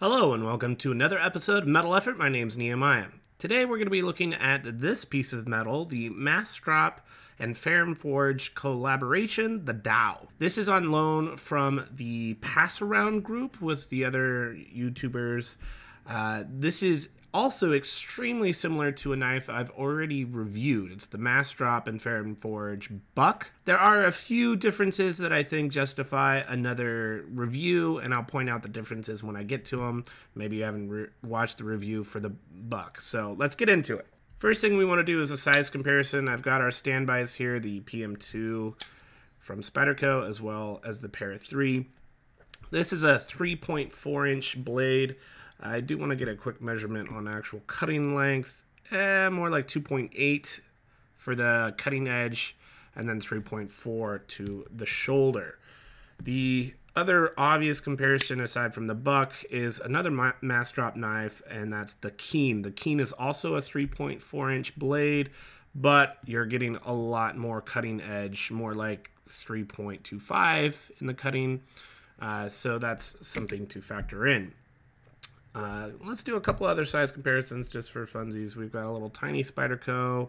Hello and welcome to another episode of Metal Effort. My name's Nehemiah. Today we're going to be looking at this piece of metal, the Massdrop and Ferrum Forge collaboration, the Dao. This is on loan from the Pass Around group with the other YouTubers. Uh, this is also extremely similar to a knife I've already reviewed. It's the Massdrop and Ferrum Forge Buc. There are a few differences that I think justify another review, and I'll point out the differences when I get to them. Maybe you haven't watched the review for the Buc. So let's get into it. First thing we want to do is a size comparison. I've got our standbys here, the PM2 from Spyderco, as well as the Para 3. This is a 3.4 inch blade. I do want to get a quick measurement on actual cutting length. Eh, more like 2.8 for the cutting edge, and then 3.4 to the shoulder. The other obvious comparison aside from the Buc is another Massdrop knife and that's the keen the keen is also a 3.4 inch blade but you're getting a lot more cutting edge more like 3.25 in the cutting uh, so that's something to factor in uh, let's do a couple other size comparisons just for funsies we've got a little tiny spyderco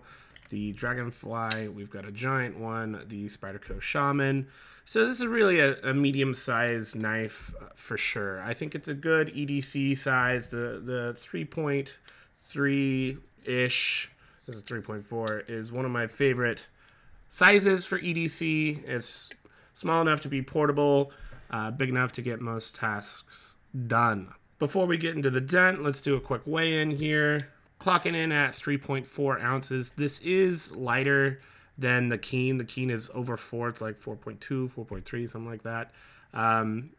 the dragonfly we've got a giant one the spyderco shaman so this is really a, a medium-sized knife uh, for sure. I think it's a good EDC size. The the 3.3-ish, this is 3.4, is one of my favorite sizes for EDC. It's small enough to be portable, uh, big enough to get most tasks done. Before we get into the dent, let's do a quick weigh-in here. Clocking in at 3.4 ounces. This is lighter than the Keen. The Keen is over four. It's like 4.2, 4.3, something like that. Um,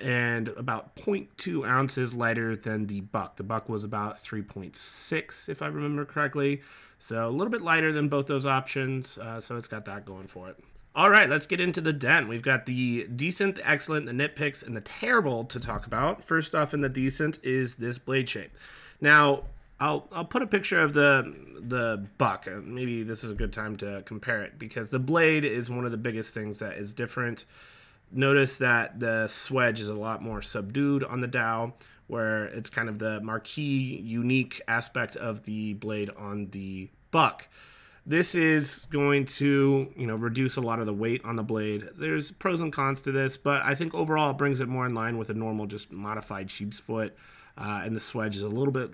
and about 0.2 ounces lighter than the Buc. The Buc was about 3.6, if I remember correctly. So a little bit lighter than both those options. Uh, so it's got that going for it. All right, let's get into the dent. We've got the decent, the excellent, the nitpicks, and the terrible to talk about. First off, in the decent is this blade shape. Now, I'll I'll put a picture of the the Buc. Maybe this is a good time to compare it because the blade is one of the biggest things that is different. Notice that the swedge is a lot more subdued on the Dao, where it's kind of the marquee, unique aspect of the blade on the Buc. This is going to, you know, reduce a lot of the weight on the blade. There's pros and cons to this, but I think overall it brings it more in line with a normal, just modified sheep's foot. Uh, and the swedge is a little bit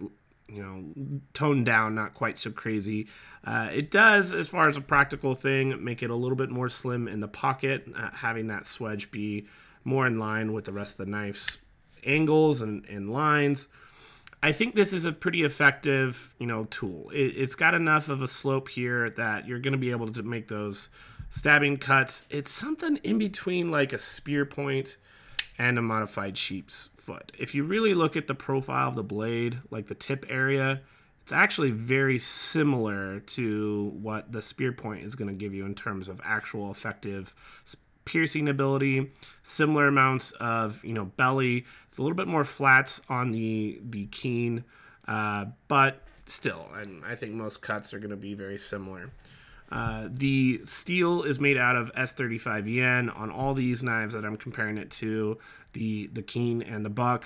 you know, toned down, not quite so crazy. Uh, it does, as far as a practical thing, make it a little bit more slim in the pocket, uh, having that swedge be more in line with the rest of the knife's angles and, and lines. I think this is a pretty effective, you know, tool. It, has got enough of a slope here that you're going to be able to make those stabbing cuts. It's something in between like a spear point and a modified sheep's foot. If you really look at the profile of the blade, like the tip area, it's actually very similar to what the spear point is going to give you in terms of actual effective piercing ability similar amounts of you know belly it's a little bit more flats on the the keen uh, but still and i think most cuts are going to be very similar uh, the steel is made out of S35VN on all these knives that I'm comparing it to, the, the Keen and the Buc.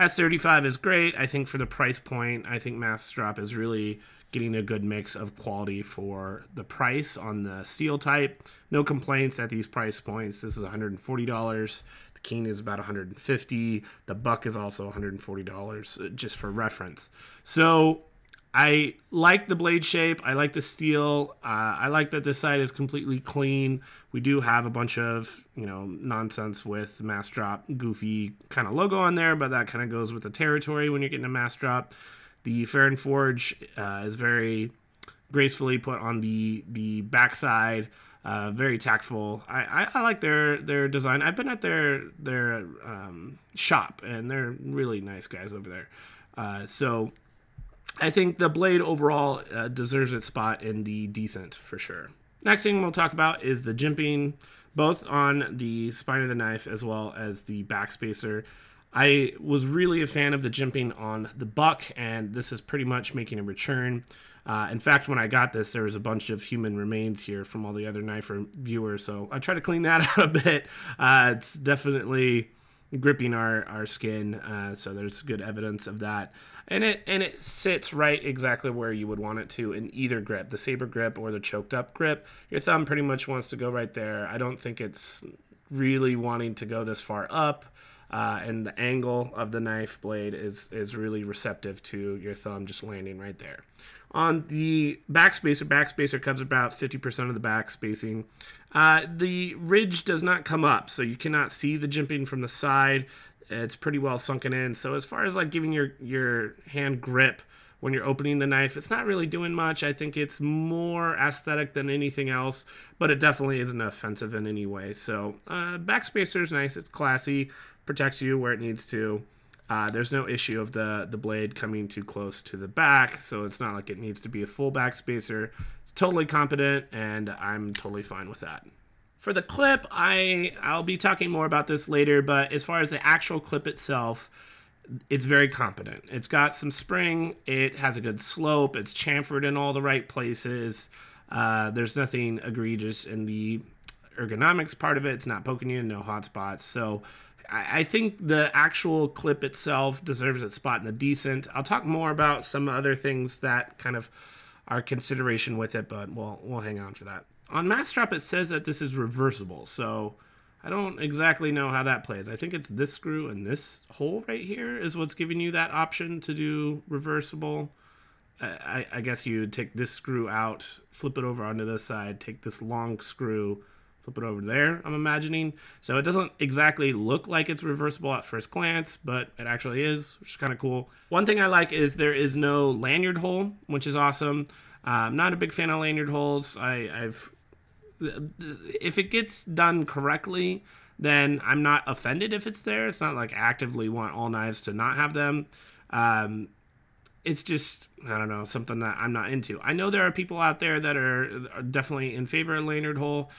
S35 is great. I think for the price point, I think Massdrop is really getting a good mix of quality for the price on the steel type. No complaints at these price points. This is $140. The Keen is about 150. The Buc is also $140 uh, just for reference. So I like the blade shape. I like the steel. Uh, I like that this side is completely clean. We do have a bunch of you know nonsense with Massdrop, goofy kind of logo on there, but that kind of goes with the territory when you're getting a Massdrop. The Ferrum Forge uh, is very gracefully put on the the backside. Uh, very tactful. I, I, I, like their their design. I've been at their their um, shop, and they're really nice guys over there. Uh, so I think the blade overall uh, deserves its spot in the decent for sure. Next thing we'll talk about is the jimping, both on the spine of the knife as well as the backspacer. I was really a fan of the jimping on the Buc, and this is pretty much making a return. Uh, in fact, when I got this, there was a bunch of human remains here from all the other knife viewers, so I try to clean that out a bit. Uh, it's definitely gripping our our skin. Uh, so there's good evidence of that, and it and it sits right exactly where you would want it to in either grip, the saber grip or the choked up grip. Your thumb pretty much wants to go right there. I don't think it's really wanting to go this far up. Uh, and the angle of the knife blade is is really receptive to your thumb just landing right there. On the backspacer, backspacer covers about 50% of the back spacing. Uh, the ridge does not come up, so you cannot see the jimping from the side. It's pretty well sunken in. So as far as like giving your your hand grip when you're opening the knife, it's not really doing much. I think it's more aesthetic than anything else, but it definitely isn't offensive in any way. So uh, backspacer is nice. It's classy, protects you where it needs to. Uh, there's no issue of the, the blade coming too close to the back, so it's not like it needs to be a full back spacer. It's totally competent, and I'm totally fine with that. For the clip, I I'll be talking more about this later, but as far as the actual clip itself, it's very competent. It's got some spring. It has a good slope. It's chamfered in all the right places. Uh, there's nothing egregious in the ergonomics part of it. It's not poking you, no hot spots. So I, think the actual clip itself deserves its spot in the decent. I'll talk more about some other things that kind of are consideration with it, but we'll we'll hang on for that. On Massdrop, it says that this is reversible, so I don't exactly know how that plays. I think it's this screw and this hole right here is what's giving you that option to do reversible. I, I guess you take this screw out, flip it over onto this side, take this long screw, flip it over there, I'm imagining. So it doesn't exactly look like it's reversible at first glance, but it actually is, which is kind of cool. One thing I like is there is no lanyard hole, which is awesome. Uh, I'm not a big fan of lanyard holes. I, I've if it gets done correctly, then I'm not offended if it's there. It's not like actively want all knives to not have them. Um, it's just I don't know something that I'm not into. I know there are people out there that are, are definitely in favor of lanyard hole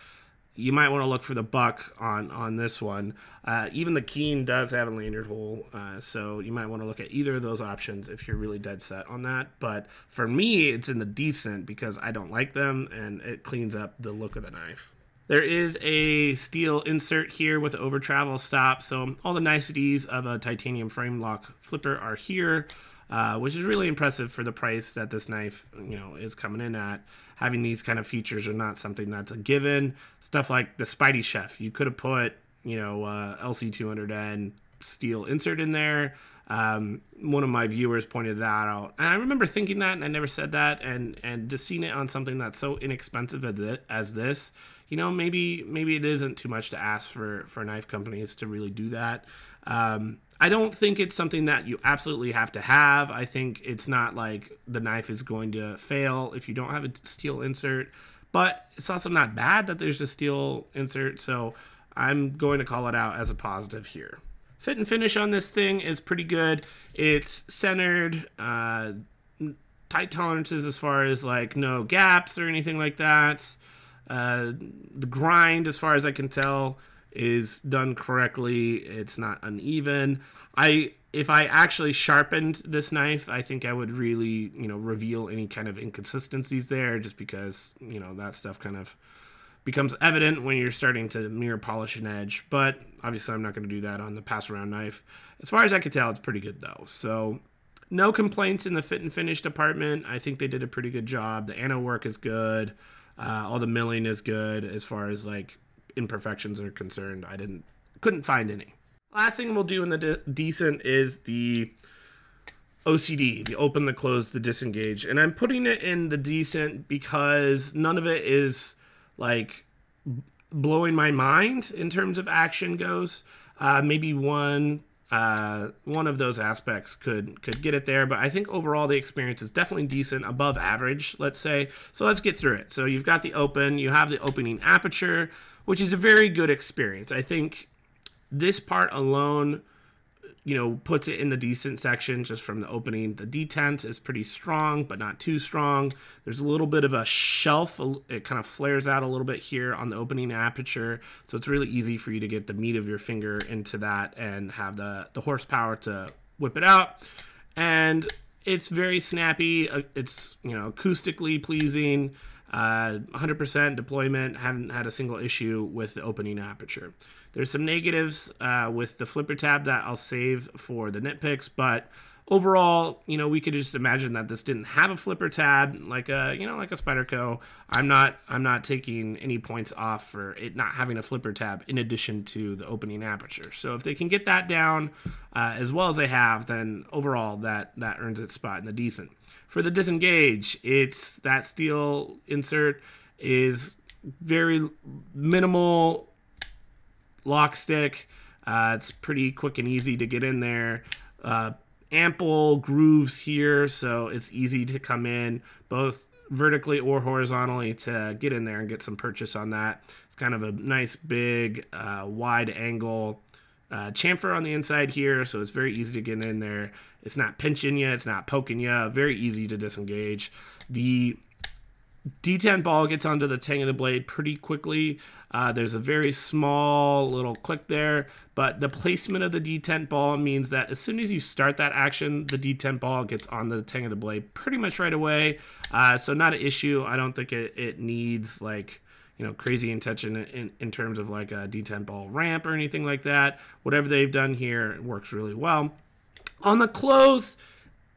you might want to look for the Buc on on this one. Uh, even the Keen does have a lanyard hole, uh, so you might want to look at either of those options if you're really dead set on that. But for me, it's in the decent because I don't like them and it cleans up the look of the knife. There is a steel insert here with over travel stop, so all the niceties of a titanium frame lock flipper are here. Uh, which is really impressive for the price that this knife, you know, is coming in at. Having these kind of features are not something that's a given. Stuff like the Spidey Chef, you could have put, you know, uh, LC200N steel insert in there. Um, one of my viewers pointed that out, and I remember thinking that, and I never said that, and and just seeing it on something that's so inexpensive as this, you know, maybe maybe it isn't too much to ask for for knife companies to really do that. Um, I don't think it's something that you absolutely have to have. I think it's not like the knife is going to fail if you don't have a steel insert, but it's also not bad that there's a steel insert. So I'm going to call it out as a positive here. Fit and finish on this thing is pretty good. It's centered, uh, tight tolerances as far as like no gaps or anything like that. Uh, the grind, as far as I can tell, is done correctly. It's not uneven. I if I actually sharpened this knife, I think I would really, you know, reveal any kind of inconsistencies there just because, you know, that stuff kind of becomes evident when you're starting to mirror polish an edge. But obviously I'm not going to do that on the pass around knife. As far as I can tell, it's pretty good though. So no complaints in the fit and finish department. I think they did a pretty good job. The anno work is good. Uh, all the milling is good as far as like imperfections are concerned. I didn't couldn't find any. Last thing we'll do in the de- decent is the OCD, the open, the close, the disengage. And I'm putting it in the decent because none of it is like blowing my mind in terms of action goes. Uh, maybe one uh, one of those aspects could could get it there, but I think overall the experience is definitely decent, above average, let's say. So let's get through it. So you've got the open, you have the opening aperture, which is a very good experience. I think this part alone, you know, puts it in the decent section just from the opening. The detent is pretty strong, but not too strong. There's a little bit of a shelf. It kind of flares out a little bit here on the opening aperture. So it's really easy for you to get the meat of your finger into that and have the, the horsepower to whip it out. And it's very snappy. Uh, it's, you know, acoustically pleasing. Uh, 100% deployment, haven't had a single issue with the opening aperture. There's some negatives uh, with the flipper tab that I'll save for the nitpicks, but overall, you know, we could just imagine that this didn't have a flipper tab, like a you know, like a Spyderco. I'm not I'm not taking any points off for it not having a flipper tab in addition to the opening aperture. So if they can get that down uh, as well as they have, then overall that that earns its spot in the decent. For the disengage, it's that steel insert is very minimal lock stick. Uh, it's pretty quick and easy to get in there. Uh, ample grooves here, so it's easy to come in both vertically or horizontally to get in there and get some purchase on that. It's kind of a nice big uh, wide angle uh, chamfer on the inside here, so it's very easy to get in there. It's not pinching you, it's not poking you, very easy to disengage. The detent ball gets onto the tang of the blade pretty quickly. Uh, there's a very small little click there, but the placement of the detent ball means that as soon as you start that action, the detent ball gets on the tang of the blade pretty much right away. Uh, so not an issue. I don't think it, it needs like you know crazy intention in, in terms of like a detent ball ramp or anything like that. Whatever they've done here works really well. On the close,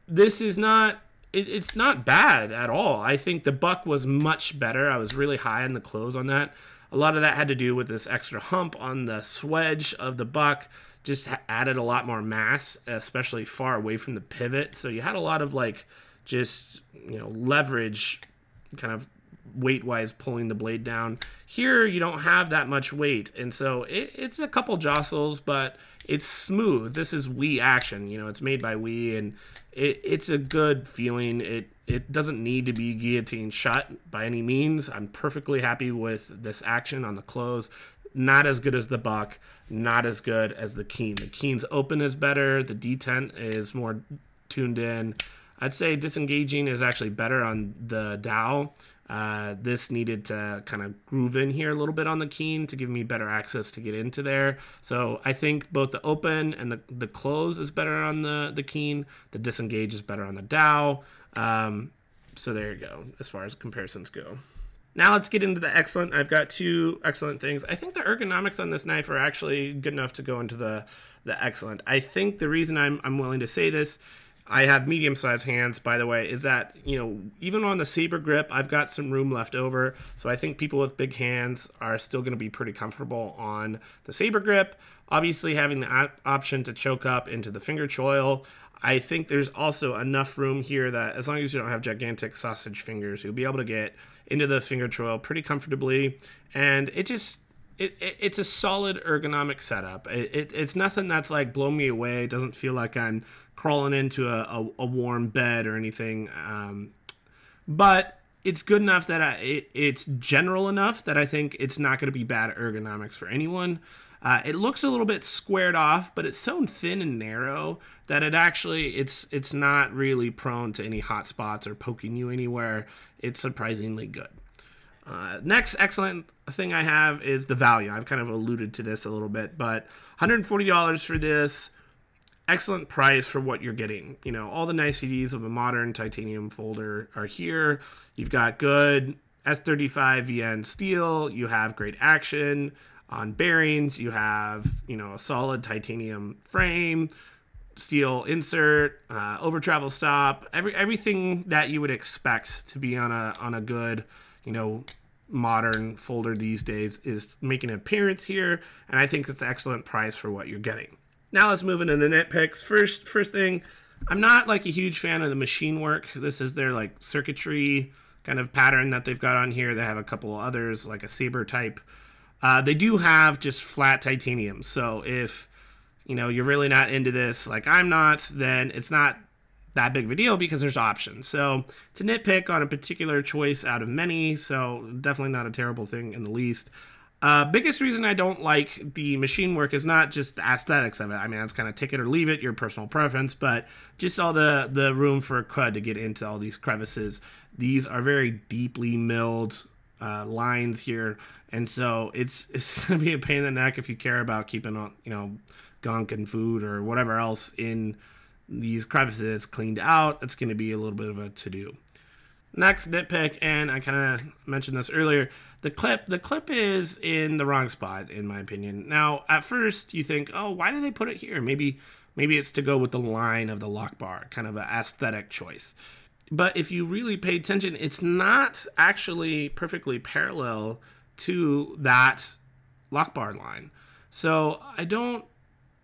this is not it, it's not bad at all. I think the Buc was much better. I was really high on the close on that. A lot of that had to do with this extra hump on the swedge of the Buc. Just added a lot more mass, especially far away from the pivot. So you had a lot of like just you know leverage, kind of weight wise pulling the blade down. Here you don't have that much weight, and so it, it's a couple jostles, but it's smooth. This is WE action, you know, it's made by WE, and it, it's a good feeling. It it doesn't need to be guillotine shut by any means. I'm perfectly happy with this action on the close. Not as good as the Buc, not as good as the keen. The keen's open is better. The detent is more tuned in. I'd say disengaging is actually better on the Dao. Uh, this needed to kind of groove in here a little bit on the keen to give me better access to get into there. So I think both the open and the, the close is better on the, the keen. The disengage is better on the Dao. Um, so there you go, as far as comparisons go. Now let's get into the excellent. I've got two excellent things. I think the ergonomics on this knife are actually good enough to go into the, the excellent. I think the reason I'm, I'm willing to say this I have medium sized hands, by the way, is that, you know, even on the Saber grip, I've got some room left over. So I think people with big hands are still going to be pretty comfortable on the Saber grip. Obviously, having the option to choke up into the finger choil. I think there's also enough room here that as long as you don't have gigantic sausage fingers, you'll be able to get into the finger choil pretty comfortably. And it just, it, it, it's a solid ergonomic setup. It, it, it's nothing that's like blow me away. It doesn't feel like I'm crawling into a, a, a warm bed or anything. Um, but it's good enough that I, it, it's general enough that I think it's not going to be bad ergonomics for anyone. Uh, it looks a little bit squared off, but it's so thin and narrow that it actually it's it's not really prone to any hot spots or poking you anywhere. It's surprisingly good. Uh, next excellent thing I have is the value. I've kind of alluded to this a little bit, but $140 for this excellent price for what you're getting. You know, all the niceties of a modern titanium folder are here. You've got good S35 VN steel, you have great action on bearings, you have, you know, a solid titanium frame, steel insert, uh, over travel stop, every everything that you would expect to be on a on a good, you know, modern folder these days is making an appearance here, and I think it's an excellent price for what you're getting. Now let's move into the nitpicks. First, first thing, I'm not like a huge fan of the machine work. This is their like circuitry kind of pattern that they've got on here. They have a couple others like a saber type. Uh, they do have just flat titanium. So if you know you're really not into this, like I'm not, then it's not that big of a deal because there's options. So to nitpick on a particular choice out of many. So definitely not a terrible thing in the least. Uh, biggest reason I don't like the machine work is not just the aesthetics of it. I mean, that's kind of take it or leave it, your personal preference, but just all the, the room for crud to get into all these crevices. These are very deeply milled uh, lines here, and so it's it's gonna be a pain in the neck if you care about keeping on you know gunk and food or whatever else in these crevices cleaned out. It's gonna be a little bit of a to do. Next nitpick, and I kind of mentioned this earlier. The clip, the clip is in the wrong spot, in my opinion. Now, at first, you think, oh, why did they put it here? Maybe, maybe it's to go with the line of the lock bar, kind of an aesthetic choice. But if you really pay attention, it's not actually perfectly parallel to that lock bar line. So I don't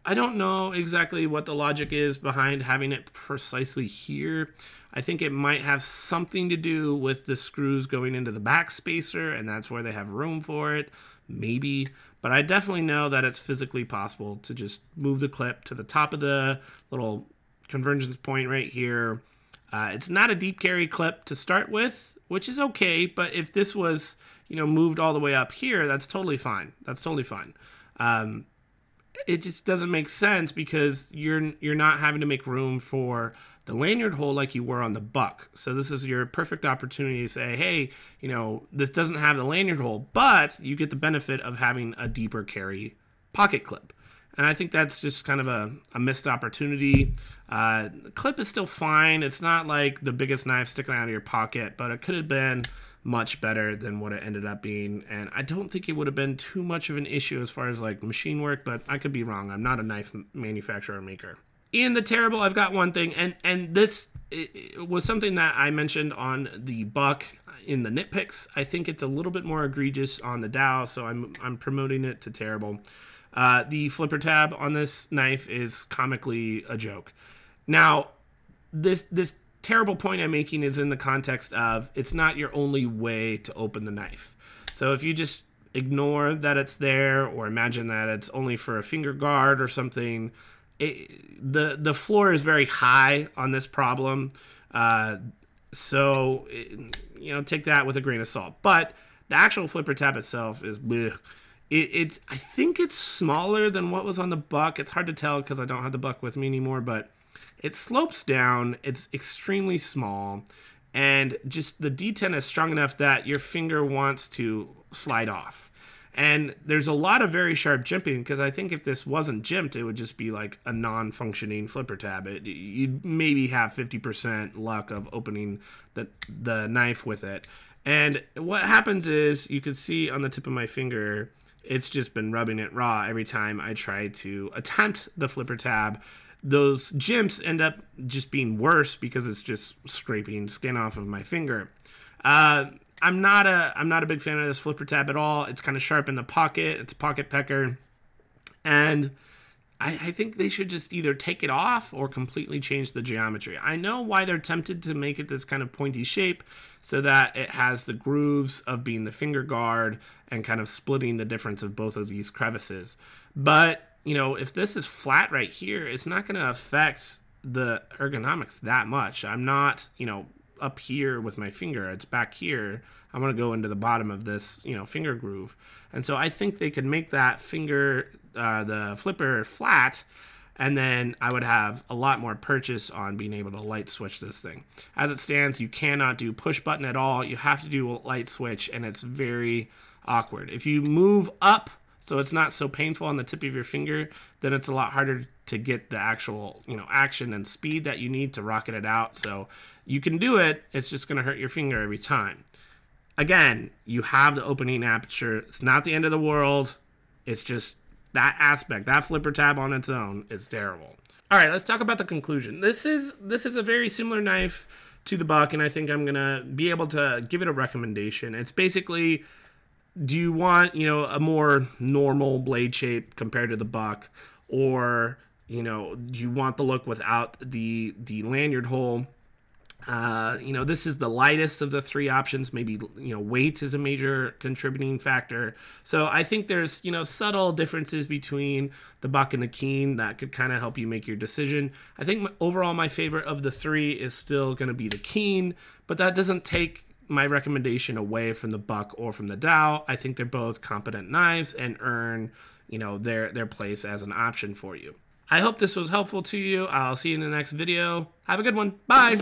I don't know exactly what the logic is behind having it precisely here. I think it might have something to do with the screws going into the back spacer, and that's where they have room for it. Maybe. But I definitely know that it's physically possible to just move the clip to the top of the little convergence point right here. Uh, it's not a deep carry clip to start with, which is okay, but if this was, you know, moved all the way up here, that's totally fine. That's totally fine. Um, it just doesn't make sense because you're you're not having to make room for the lanyard hole like you were on the Buc. So this is your perfect opportunity to say, hey, you know, this doesn't have the lanyard hole, but you get the benefit of having a deeper carry pocket clip. And I think that's just kind of a, a missed opportunity. Uh, clip is still fine. It's not like the biggest knife sticking out of your pocket, but it could have been much better than what it ended up being. And I don't think it would have been too much of an issue as far as like machine work, but I could be wrong. I'm not a knife manufacturer or maker. In the terrible, I've got one thing, and and this was something that I mentioned on the Buc in the nitpicks. I think it's a little bit more egregious on the Dao, so I'm I'm promoting it to terrible. Uh, the flipper tab on this knife is comically a joke. Now, this this terrible point I'm making is in the context of it's not your only way to open the knife. So if you just ignore that it's there or imagine that it's only for a finger guard or something, it, the the floor is very high on this problem. Uh, so it, you know, take that with a grain of salt. But the actual flipper tab itself is bleh. It, it's I think it's smaller than what was on the Buc. It's hard to tell because I don't have the Buc with me anymore, but it slopes down, it's extremely small, and just the detent is strong enough that your finger wants to slide off. And there's a lot of very sharp jimping because I think if this wasn't jimped, it would just be like a non-functioning flipper tab. It, you'd maybe have 50% luck of opening the, the knife with it. And what happens is you can see on the tip of my finger, it's just been rubbing it raw every time I try to attempt the flipper tab those jimps end up just being worse because it's just scraping skin off of my finger. Uh, I'm not a I'm not a big fan of this flipper tab at all. It's kind of sharp in the pocket. It's a pocket pecker, and I, I think they should just either take it off or completely change the geometry. I know why they're tempted to make it this kind of pointy shape so that it has the grooves of being the finger guard and kind of splitting the difference of both of these crevices, but you know, if this is flat right here, it's not going to affect the ergonomics that much. I'm not, you know, up here with my finger. It's back here. I'm going to go into the bottom of this, you know, finger groove. And so I think they could make that finger, uh, the flipper flat, and then I would have a lot more purchase on being able to light switch this thing. As it stands, you cannot do push button at all. You have to do light switch, and it's very awkward. If you move up so it's not so painful on the tip of your finger, then it's a lot harder to get the actual, you know, action and speed that you need to rocket it out. So you can do it, it's just going to hurt your finger every time. Again, you have the opening aperture. It's not the end of the world. It's just that aspect, that flipper tab on its own is terrible. All right, let's talk about the conclusion. This is this is a very similar knife to the Buc and I think I'm going to be able to give it a recommendation. It's basically do you want you know a more normal blade shape compared to the Buc? Or you know do you want the look without the the lanyard hole? Uh, you know this is the lightest of the three options. Maybe you know weight is a major contributing factor. So i think there's you know subtle differences between the Buc and the keen that could kind of help you make your decision. I think overall my favorite of the three is still going to be the keen but that doesn't take my recommendation away from the Buc or from the Dao. I think they're both competent knives and earn, you know, their their place as an option for you. I hope this was helpful to you. I'll see you in the next video. Have a good one. Bye.